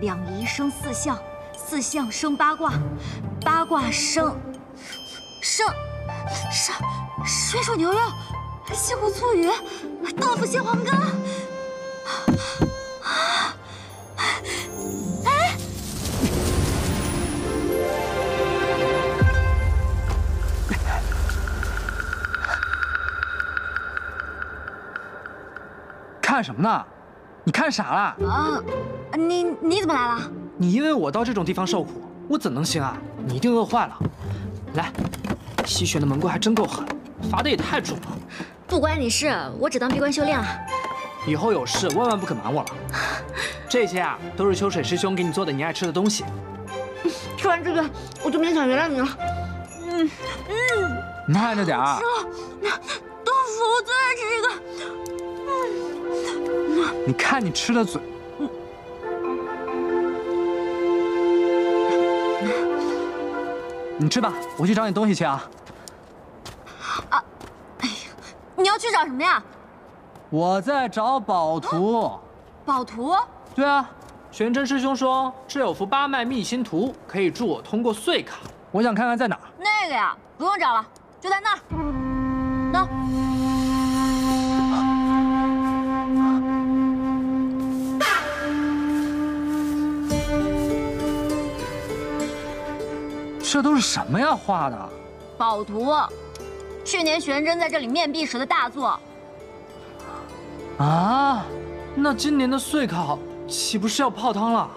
两仪生四象，四象生八卦，八卦生生生水煮牛肉，西湖醋鱼，豆腐蟹黄羹。看什么呢？你看傻了？啊，你你怎么来了？你因为我到这种地方受苦，我怎能行啊？你一定饿坏了。来，西玄的门规还真够狠，罚的也太重了。不关你事，我只当闭关修炼了。以后有事万万不可瞒我了。这些啊，都是秋水师兄给你做的你爱吃的东西。吃完这个，我就勉强原谅你了。嗯嗯，慢着点儿。吃了，豆腐我最爱吃这个。你看你吃的嘴，你吃吧，我去找你东西去啊。啊，哎呀，你要去找什么呀？我在找宝图。宝图？对啊，玄真师兄说这有幅八脉秘心图，可以助我通过碎卡。我想看看在哪儿。那个呀，不用找了，就在那儿。那。这都是什么呀？画的宝图，去年玄真在这里面壁时的大作。啊，那今年的岁考岂不是要泡汤了？